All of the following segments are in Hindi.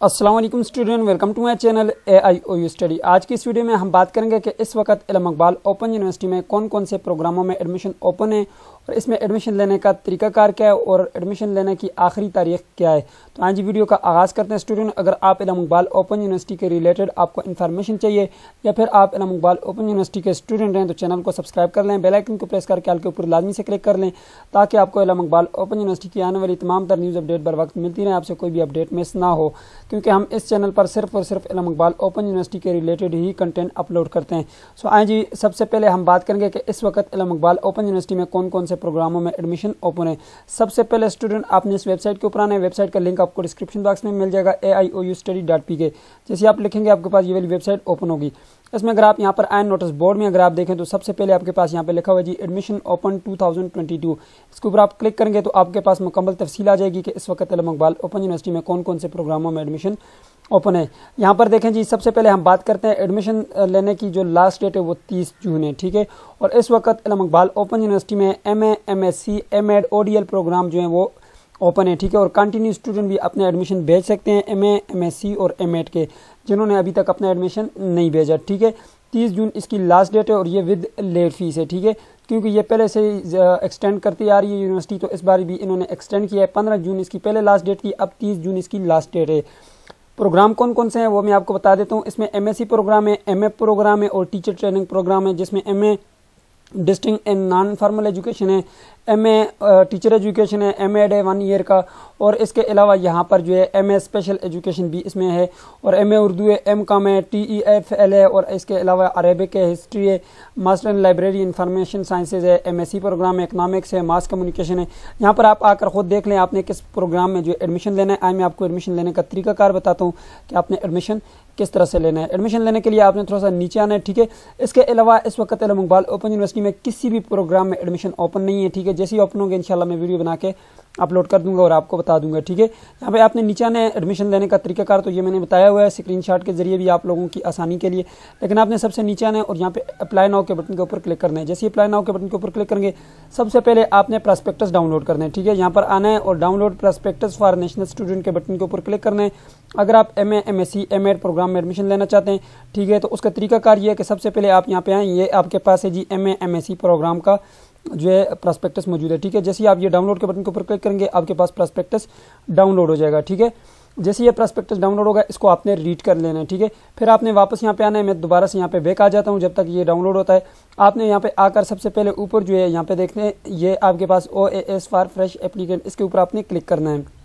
Aslam student, welcome to my channel A I O U study आज की इस वीडियो में हम बात करेंगे कि इस वक्त इलम इकबाल ओपन यूनिवर्सिटी में कौन कौन से प्रोग्रामों में एडमिशन ओपन है और इसमें एडमिशन लेने का तरीकाकार क्या है और एडमिशन लेने की आखिरी तारीख क्या है? तो आज वीडियो का आगाज़ करते हैं स्टूडेंट अगर आप इलाम इकबाल ओपन यूनिवर्सिटी के रिलेटेड आपको इन्फॉर्मेशन चाहिए या फिर आप इलम इकबाल ओपन यूनिवर्सिटी के स्टूडेंट हैं तो चैनल को सब्सक्राइब कर लें बेलाइकन को प्रेस करके आल के ऊपर लाजमी से क्लिक कर लें, ताकि आपको इलाम इकबाल ओपन यूनिवर्सिटी की आने वाली तमाम तर न्यूज़ अपडेट बर वक्त मिलती रहे, आपसे कोई भी अपडेट मिस ना हो। क्योंकि हम इस चैनल पर सिर्फ़ और सिर्फ़ इलाम इकबाल ओपन यूनिवर्सिटी के रिलेटेड ही कंटेंट अपलोड करते हैं। सो आज जी सबसे पहले हम बात करेंगे कि इस वक्त इलाम इकबाल ओपन यूनिवर्सिटी में कौन कौन से प्रोग्रामों में एडमिशन ओपन है। सबसे पहले स्टूडेंट आपने इस वेबसाइट के ऊपर आना है। वेबसाइट का लिंक आपको डिस्क्रिप्शन बॉक्स में मिल जाएगा A I O U study dot P K जैसे आप लिखेंगे, आपके पास ये वाली वेबसाइट ओपन होगी। इसमें अगर आप यहाँ पर आए नोटिस बोर्ड में अगर आप देखें तो सबसे पहले आपके पास यहाँ पे लिखा हुआ जी एडमिशन ओपन 2022 इसके ऊपर आप क्लिक करेंगे तो आपके पास मुकम्मल तफसील आ जाएगी कि इस वक्त इकबाल ओपन यूनिवर्सिटी में कौन कौन से प्रोग्रामों में एडमिशन ओपन है। यहाँ पर देखें जी, सबसे पहले हम बात करते हैं एडमिशन लेने की जो लास्ट डेट है वो तीस जून है, ठीक है? और इस वक्त इकबाल ओपन यूनिवर्सिटी में M A M S C M Ed O D L program जो है वो ओपन है, ठीक है? और कंटिन्यू स्टूडेंट भी अपने एडमिशन भेज सकते हैं M A M S C और एम एड के, जिन्होंने अभी तक अपना एडमिशन नहीं भेजा, ठीक है? तीस जून इसकी लास्ट डेट है और ये विद लेट फ़ीस है, ठीक है? क्योंकि ये पहले से एक्सटेंड करती आ रही है यूनिवर्सिटी तो इस बार भी इन्होंने एक्सटेंड किया है। पंद्रह जून इसकी पहले लास्ट डेट थी, अब तीस जून इसकी लास्ट डेट है। प्रोग्राम कौन कौन से हैं वो मैं आपको बता देता हूँ। इसमें एमएससी प्रोग्राम है एमए प्रोग्राम है और टीचर ट्रेनिंग प्रोग्राम है, जिसमें MA distance and non formal education है एम ए टीचर एजुकेशन है एम एड है वन ईयर का, और इसके अलावा यहाँ पर जो है एम ए स्पेशल एजुकेशन भी इसमें है, और एम ए उर्दू है एम कॉम है टी ई एफ़ एल है, और इसके अलावा अरेबिक है हिस्ट्री है master in library information sciences है एम एस सी प्रोग्राम है इकनॉमिक्स है मास कम्युनिकेशन है। यहाँ पर आप आकर खुद देख लें, आपने किस प्रोग्राम में जो एडमिशन लेना है। आज मैं आपको एडमिशन लेने का तरीकाकार बताता हूँ कि आपने एडमिशन किस तरह से लेना है? एडमिशन लेने के लिए आपने थोड़ा सा नीचे आना है, ठीक है? इसके अलावा इस वक्त इकबाल ओपन यूनिवर्सिटी में किसी भी प्रोग्राम में एडमिशन ओपन नहीं है, ठीक है? जैसे ही ओपन होंगे, इंशाल्लाह मैं वीडियो बना के अपलोड कर दूँगा और आपको बता दूँगा, ठीक है? यहाँ पे आपने नीचे आने एडमिशन लेने का तरीकाकार तो ये मैंने बताया हुआ है स्क्रीनशॉट के ज़रिए भी आप लोगों की आसानी के लिए। लेकिन आपने सबसे नीचे आना है और यहाँ पे अप्लाई नाउ के बटन के ऊपर क्लिक करना है। जैसे अप्लाई नाउ के बटन के ऊपर क्लिक करेंगे, सबसे पहले आपने प्रस्पेक्टस डाउनलोड करना है, ठीक है? यहाँ पर आना है और download prospectus for national student के बटन के ऊपर क्लिक करना है। अगर आप M M S C M Ed program में एडमिशन लेना चाहते हैं, ठीक है तो उसका तरीकाकार ये है कि सबसे पहले आप यहाँ पे आए, ये आपके पास है जी M M S C program का जो है प्रस्पेक्टस मौजूद है, ठीक है। जैसे आप ये डाउनलोड के बटन के ऊपर क्लिक करेंगे, आपके पास प्रस्पेक्टस डाउनलोड हो जाएगा, ठीक है। जैसे ये प्रस्पेक्टस डाउनलोड होगा, इसको आपने रीड कर लेना है, ठीक है। फिर आपने वापस यहाँ पे आना है, मैं दोबारा से यहाँ पे बैक आ जाता हूँ जब तक ये डाउनलोड होता है। आपने यहाँ पे आकर सबसे पहले ऊपर जो है, यहाँ पे देखते हैं, ये आपके पास O A S for fresh applicant इसके ऊपर आपने क्लिक करना है।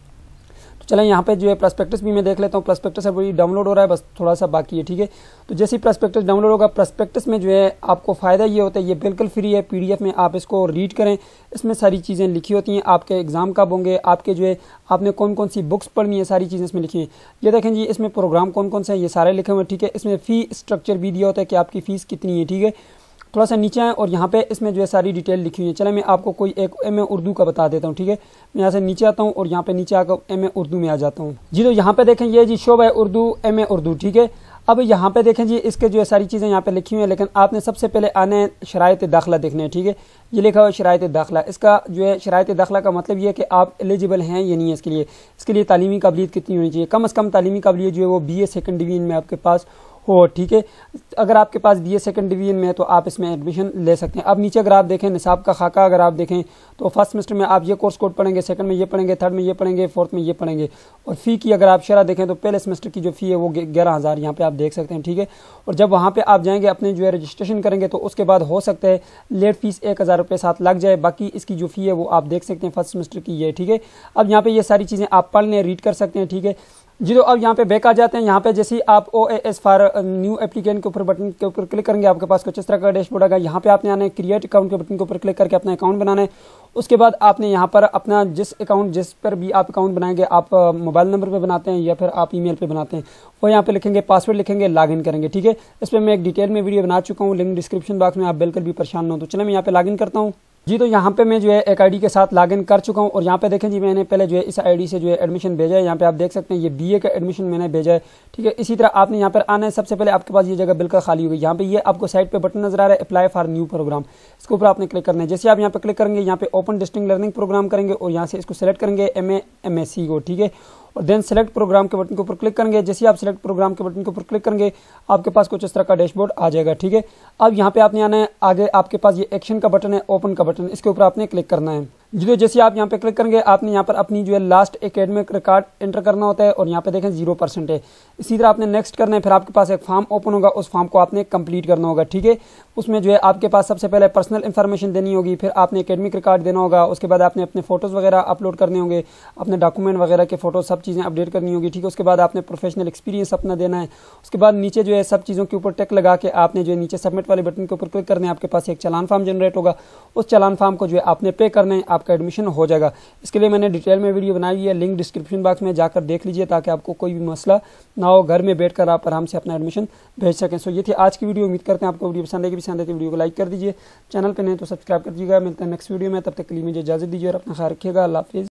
चलें, यहाँ पे जो है प्रस्पेक्टस भी मैं देख लेता हूँ। प्रस्पेक्टस अभी डाउनलोड हो रहा है, बस थोड़ा सा बाकी है, ठीक है? तो जैसे ही प्रस्पेक्टस डाउनलोड होगा प्रस्पेक्टस में जो है आपको फ़ायदा ये होता है, ये बिल्कुल फ्री है पीडीएफ में आप इसको रीड करें। इसमें सारी चीज़ें लिखी होती हैं, आपके एग्ज़ाम कब होंगे, आपके जो है, आपने कौन कौन सी बुक्स पढ़नी है, सारी चीज़ें इसमें लिखी हैं। ये देखें जी, इसमें प्रोग्राम कौन कौन से हैं, ये सारे लिखे हुए हैं, ठीक है? इसमें फ़ी स्ट्रक्चर भी दिया होता है कि आपकी फ़ीस कितनी है, ठीक है? थोड़ा सा नीचे आए और यहाँ पे इसमें जो है सारी डिटेल लिखी हुई है। चले, मैं आपको कोई एक एमए उर्दू का बता देता हूँ, ठीक है? मैं यहाँ से नीचे आता हूँ और यहाँ पे नीचे आकर एम उर्दू में आ जाता हूँ। जी तो यहाँ पे देखें, ये जी शोब है उर्दू एम उर्दू, ठीक है? अब यहाँ पे देखें जी, इसके जो है सारी चीज़ें यहाँ पे लिखी हुई हैं, लेकिन आपने सबसे पहले आने शरात दाखिला देखने हैं, ठीक है? ये लिखा हुआ शरात दाखिला। इसका जो है शरात दाखिला का मतलब ये है कि आप एलिजिबल हैं या नहीं है इसके लिए। इसके लिए तालीमी काबिलियत कितनी होनी चाहिए? कम अज़ कम तालीमी काबिलियत जो है वो बी ए सेकेंड डिवीज़न में आपके पास हो, ठीक है। अगर आपके पास बी ए सेकेंड डिवीज़न में है तो आप इसमें एडमिशन ले सकते हैं। अब नीचे अगर आप देखें, निसाब का खाका अगर आप देखें तो फ़र्स्ट सेमेस्टर में आप ये कोर्स कोड पढ़ेंगे सेकंड में ये पढ़ेंगे थर्ड में ये पढ़ेंगे फोर्थ में ये पढ़ेंगे। और फ़ी की अगर आप शरा देखें तो पहले सेमेस्टर की जो फ़ी है, वो ग्यारह हज़ार यहाँ पे आप देख सकते हैं, ठीक है। और जब वहाँ पर आप जाएँगे, अपने जो है रजिस्ट्रेशन करेंगे तो उसके बाद हो सकता है लेट फ़ीस एक हज़ार रुपये साथ लग जाए, बाकी इसकी जो फ़ी है, वो आप देख सकते हैं फ़र्स्ट सेमेस्टर की ये, ठीक है। अब यहाँ पर ये सारी चीज़ें आप पढ़ लें रीड कर सकते हैं, ठीक है। जी तो अब यहाँ पे बैक आ जाते हैं। यहाँ पे जैसे ही आप O A S for new applicant के ऊपर बटन के ऊपर क्लिक करेंगे, आपके पास कुछ इस तरह का डैशबोर्ड आएगा। यहाँ पे आपने आना क्रिएट अकाउंट के बटन के ऊपर क्लिक करके अपना अकाउंट बनाना है। उसके बाद आपने यहाँ पर अपना जिस अकाउंट जिस पर भी आप अकाउंट बनाएँगे, आप मोबाइल नंबर पर बनाते हैं या फिर आप ई पे बनाते हैं। वो यहाँ पे लिखेंगे पासवर्ड लिखेंगे लॉगिन करेंगे, ठीक है? इस पर मैं एक डिटेल में वीडियो बना चुका हूँ। लिंक डिस्क्रिप्शन बॉक्स में आप बिल्कुल भी परेशान हो। तो चले मैं यहाँ पे लॉगिन करता हूँ। जी तो यहाँ पे मैं जो है एक आईडी के साथ लॉगिन कर चुका हूँ और यहाँ पे देखें जी, मैंने पहले जो है इस आईडी से जो है एडमिशन भेजा है। यहाँ पे आप देख सकते हैं, ये बीए का एडमिशन मैंने भेजा है। ठीक है, इसी तरह आपने यहाँ पर आना है। सबसे पहले आपके पास ये जगह बिल्कुल खाली होगी यहाँ पे ये आपको साइड पे बटन नज़र आ रहा है अप्लाई फॉर न्यू प्रोग्राम इसके ऊपर आपने क्लिक करना है। जैसे आप यहाँ पे क्लिक करेंगे, यहाँ पे ओपन डिस्टिंग लर्निंग प्रोग्राम करेंगे और यहाँ से इसको सेलेक्ट करेंगे एम एम को ठीक है और देन सेलेक्ट प्रोग्राम के बटन के ऊपर क्लिक करेंगे। जैसे आप सिलेक्ट प्रोग्राम के बटन के ऊपर क्लिक करेंगे, आपके पास कुछ इस तरह का डैशबोर्ड आ जाएगा, ठीक है? अब यहाँ पे आपने आना है, आगे आपके पास ये एक्शन का बटन है ओपन का बटन इसके ऊपर आपने क्लिक करना है। जो जैसे आप यहाँ पे क्लिक करेंगे, आपने यहाँ पर अपनी जो है लास्ट एकेडमिक रिकॉर्ड एंटर करना होता है और यहाँ पे देखें ज़ीरो परसेंट है। इसी तरह आपने नेक्स्ट करना है, फिर आपके पास एक फॉर्म ओपन होगा, उस फॉर्म को आपने कंप्लीट करना होगा, ठीक है? उसमें जो है आपके पास सबसे पहले पर्सनल इन्फॉर्मेशन देनी होगी, फिर आपने एकेडमिक रिकॉर्ड देना होगा, उसके बाद आपने अपने फ़ोटोज़ वगैरह अपलोड करने होंगे, अपने डॉक्यूमेंट वगैरह के फ़ोटो सब चीज़ें अपडेट करनी होगी, ठीक है? उसके बाद आपने प्रोफेशनल एक्सपीरियंस अपना देना है। उसके बाद नीचे जो है सब चीज़ों के ऊपर टेक लगा के आपने जो है नीचे सबमिट वाले बटन के ऊपर क्लिक करने आपके पास एक चलान फॉर्म जनरेट होगा। उस चलान फॉर्म को जो है आपने पे करना है आपका एडमिशन हो जाएगा। इसके लिए मैंने डिटेल में वीडियो बनाई है लिंक डिस्क्रिप्शन बॉक्स में जाकर देख लीजिए ताकि आपको कोई भी मसला ना हो। घर में बैठकर आप आराम से अपना एडमिशन भेज सकें। सो ये थी आज की वीडियो उम्मीद करते हैं आपको वीडियो पसंद आएगी। पसंद आती वीडियो को लाइक कर दीजिए। चैनल पर नहीं तो सब्सक्राइब कर दीजिएगा। मिलते हैं नेक्स्ट वीडियो में। तब तक के लिए मुझे इजाज़त दीजिए और अपना ख्याल रखिएगा। अल्लाह हाफिज़।